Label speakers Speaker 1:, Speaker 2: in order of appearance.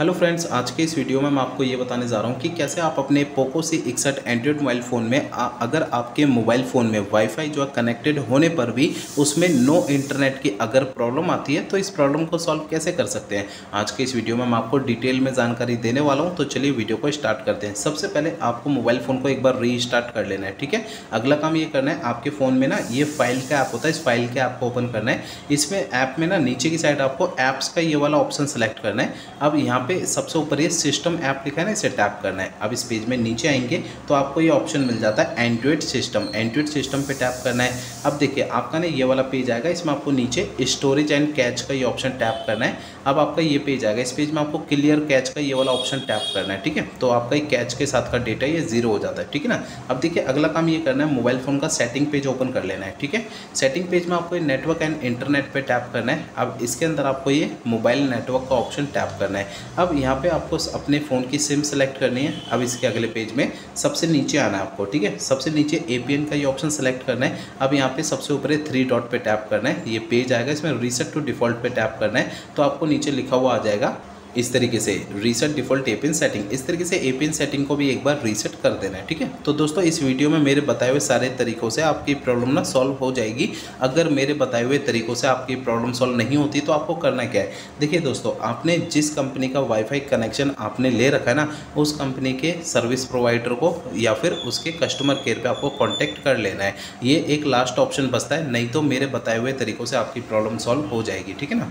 Speaker 1: Hello friends आज के इस वीडियो में मैं आपको ये बताने जा रहा हूँ कि कैसे आप अपने पोको सी इकसठ एंड्रॉयड मोबाइल फ़ोन में आ, अगर आपके मोबाइल फ़ोन में वाईफाई जो है कनेक्टेड होने पर भी उसमें नो इंटरनेट की अगर प्रॉब्लम आती है तो इस प्रॉब्लम को सॉल्व कैसे कर सकते हैं? आज के इस वीडियो में मैं आपको डिटेल में जानकारी देने वाला हूँ तो चलिए वीडियो को स्टार्ट करते हैं। सबसे पहले आपको मोबाइल फ़ोन को एक बार री कर लेना है ठीक है? अगला काम ये करना है आपके फ़ोन में ना ये फ़ाइल का ऐप होता है इस फ़ाइल के ऐप को ओपन करना है। इसमें ऐप में ना नीचे की साइड आपको ऐप्स का ये वाला ऑप्शन सेलेक्ट करना है। अब यहाँ पे सबसे ऊपर ये सिस्टम ऐप लिखा है ना, इसे टैप करना है। अब इस पेज में नीचे आएँगे तो आपको ये ऑप्शन मिल जाता है एंड्रॉइड सिस्टम एंड्रॉइड सिस्टम पे टैप करना है। अब देखिए, आपका ना ये वाला पेज आएगा, इसमें आपको नीचे स्टोरेज एंड कैच का ये ऑप्शन टैप करना है। अब आपका ये पेज आएगा, इस पेज में आपको क्लियर कैच का ये वाला ऑप्शन टैप करना है, ठीक है? तो आपका ये कैच के साथ का डेटा ये ज़ीरो हो जाता है, ठीक है ना? अब देखिए, अगला काम ये करना है मोबाइल फ़ोन का सेटिंग पेज ओपन कर लेना है, ठीक है? सेटिंग पेज में आपको नेटवर्क एंड इंटरनेट पर टैप करना है। अब इसके अंदर आपको ये मोबाइल नेटवर्क का ऑप्शन टैप करना है। अब यहाँ पे आपको अपने फ़ोन की सिम सेलेक्ट करनी है। अब इसके अगले पेज में सबसे नीचे आना है आपको, ठीक है? सबसे नीचे ए का ये ऑप्शन सेलेक्ट करना है। अब यहाँ पे सबसे ऊपर थ्री डॉट पे टैप करना है। ये पेज आएगा, इसमें रीसेट टू डिफ़ॉल्ट पे टैप करना है। तो आपको नीचे लिखा हुआ आ जाएगा इस तरीके से रीसेट डिफ़ॉल्ट एपीएन सेटिंग इस तरीके से एपीएन सेटिंग को भी एक बार रीसेट कर देना है, ठीक है? तो दोस्तों, इस वीडियो में मेरे बताए हुए सारे तरीकों से आपकी प्रॉब्लम ना सॉल्व हो जाएगी। अगर मेरे बताए हुए तरीकों से आपकी प्रॉब्लम सॉल्व नहीं होती तो आपको करना क्या है? देखिए दोस्तों, आपने जिस कंपनी का वाईफाई कनेक्शन आपने ले रखा है ना, उस कंपनी के सर्विस प्रोवाइडर को या फिर उसके कस्टमर केयर पर आपको कॉन्टैक्ट कर लेना है। ये एक लास्ट ऑप्शन बचता है, नहीं तो मेरे बताए हुए तरीकों से आपकी प्रॉब्लम सॉल्व हो जाएगी, ठीक है ना?